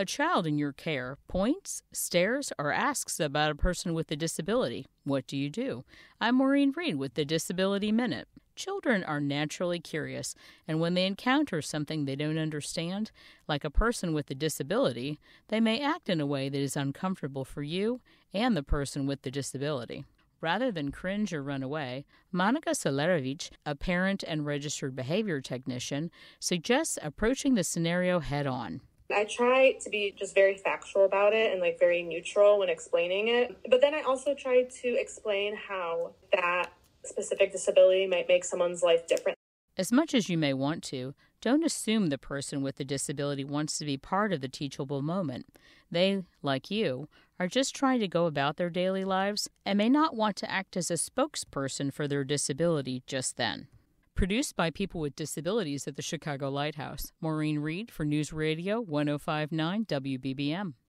A child in your care points, stares, or asks about a person with a disability. What do you do? I'm Maureen Reid with the Disability Minute. Children are naturally curious, and when they encounter something they don't understand, like a person with a disability, they may act in a way that is uncomfortable for you and the person with the disability. Rather than cringe or run away, Monica Solarewicz, a parent and registered behavior technician, suggests approaching the scenario head on. I try to be just very factual about it and like very neutral when explaining it. But then I also try to explain how that specific disability might make someone's life different. As much as you may want to, don't assume the person with the disability wants to be part of the teachable moment. They, like you, are just trying to go about their daily lives and may not want to act as a spokesperson for their disability just then. Produced by people with disabilities at the Chicago Lighthouse. Maureen Reid for News Radio 1059 WBBM.